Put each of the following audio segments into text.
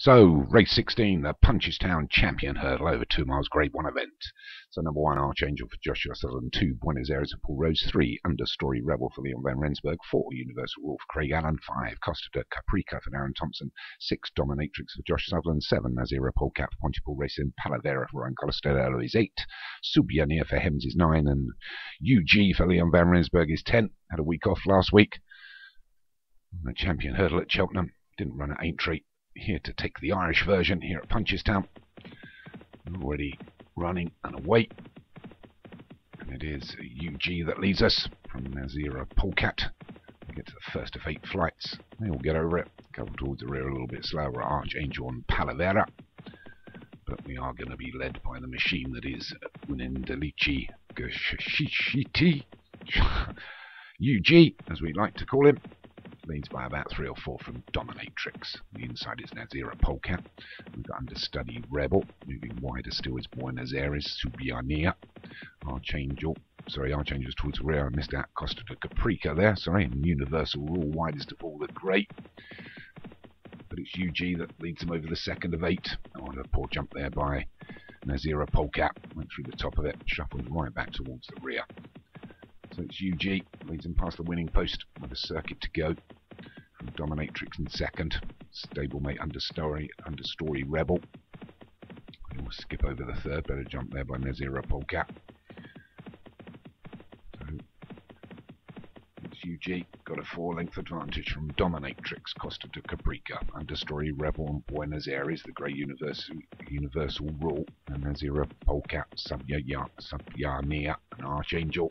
So, race 16, the Punchestown Champion Hurdle over two miles, grade one event. So, number one, Archangel for Joshua Sutherland, two, Buenos Aires for Paul Rose, three, Understory Rebel for Leon Van Rensburg, four, Universal Wolf for Craig Allen, five, Costa de Caprica for Aaron Thompson, six, Dominatrix for Josh Sutherland, seven, Nazira Polcat for Pontypool Racing, Palavera for Ryan Costello is eight, Subiania for Hems is nine, and UG for Leon Van Rensburg is ten. Had a week off last week. The champion hurdle at Cheltenham didn't run at Aintree here to take the Irish version here at Punchestown. Already running and away. And it is UG that leads us from Nazira Polcat. We get to the first of eight flights. They all get over it. Couple towards the rear a little bit slower. Archangel and Palavera. But we are going to be led by the machine that is Unendelici Gashishiti. UG, as we like to call him leads by about three or four from Dominatrix. The inside is Nazira Polka. We've got Understory Rebel. Moving wider still is Buenos Aires, Subiania, Archangel. Sorry, Archangel's towards the rear. I missed out Costa de Caprica there. Sorry, and Universal Rule widest of all the great. But it's UG that leads them over the second of eight. Oh, a poor jump there by Nazira Polka. Went through the top of it, shuffled right back towards the rear. So it's UG, leads him past the winning post with a circuit to go. Dominatrix in second. Stablemate Understory, Understory Rebel. We'll skip over the third. Better jump there by Nazira Polka. So it's UG. Got a four length advantage from Dominatrix, Costa de Caprica, Understory Rebel, and Buenos Aires, the Grey Universal, Universal Rule, and Nazira Polka, Subyania, and Archangel.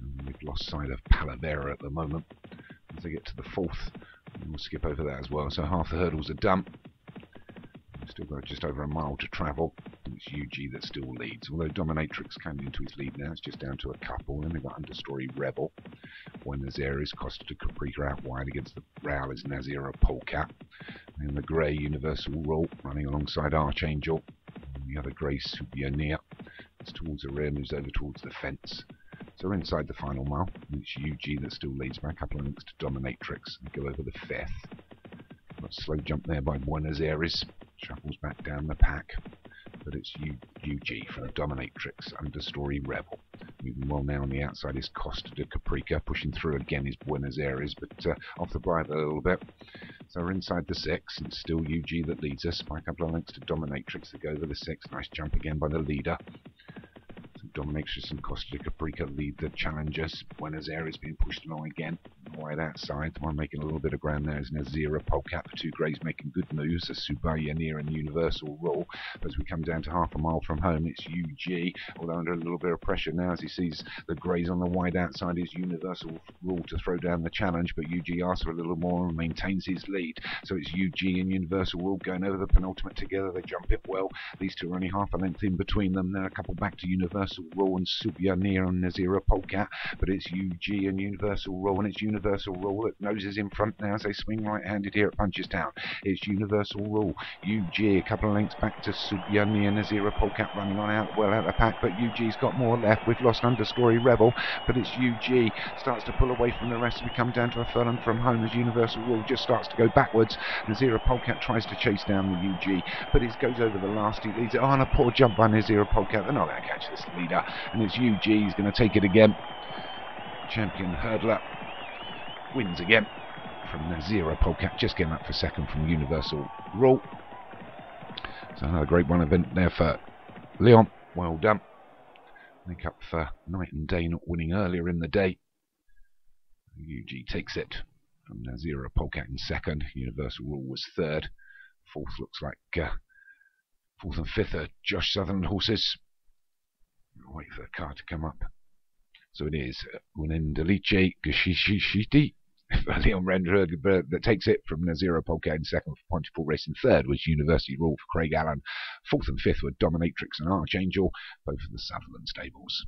And we've lost sight of Palavera at the moment as they get to the fourth. We'll skip over that as well. So half the hurdles are done. We've still got just over a mile to travel. It's UG that still leads. Although Dominatrix came into his lead now, it's just down to a couple. Then they've got Understory Rebel. Buenos Aires, Costa de Caprica out wide against the Rail is Nazira Polka. And the grey Universal Rule running alongside Archangel. And the other grey Subiania. It's towards the rear, moves over towards the fence. So inside the final mile. It's UG that still leads by a couple of links to Dominatrix and go over the fifth. Slow jump there by Buenos Aires. Shuffles back down the pack. But it's U UG from Dominatrix, Understory Rebel. Moving well now on the outside is Costa de Caprica. Pushing through again is Buenos Aires, but uh, off the bridle a little bit. So we're inside the six. It's still UG that leads us by a couple of links to Dominatrix that go over the six. Nice jump again by the leader. Dominatrix and Costa Caprica lead the challengers. Buenos Aires being pushed along again. Wide outside. The one making a little bit of ground there is Nazira Polcat. The two greys making good moves. A Subaya near and Universal Rule. As we come down to half a mile from home, it's UG. Although under a little bit of pressure now as he sees the greys on the wide outside is Universal Rule to throw down the challenge. But UG asks for a little more and maintains his lead. So it's UG and Universal Rule going over the penultimate together. They jump it well. These two are only half a length in between them. They're a couple back to Universal Rule and Subiania and Nazira Polka. But it's UG and Universal Rule and it's Universal Universal rule that noses in front now as they swing right-handed here at Punchestown. It's Universal Rule. UG a couple of lengths back to Subiania and Azira Polka running on out well out of the pack. But UG's got more left. We've lost Understory Rebel. But it's UG starts to pull away from the rest. We come down to a furlong from home as Universal Rule just starts to go backwards. Nazira Polka tries to chase down the UG. But it goes over the last. He leads it on a poor jump by Nazira Polka. They're not going to catch this leader and it's UG. He's going to take it again. Champion hurdler wins again from Nazira Polcat. Just getting up for second from Universal Rule. So another great one event there for Leon. Well done. Make up for night and day not winning earlier in the day. UG takes it from Nazira Polcat in second. Universal Rule was third. Fourth looks like uh, fourth and fifth are Josh Sutherland horses wait for the car to come up. So it is Unendelice Gashishishiti Leon Renderberg that takes it from Nazira Polka in second for Pontypool Racing. Third was University Rule for Craig Allen. Fourth and fifth were Dominatrix and Archangel, both of the Sutherland stables.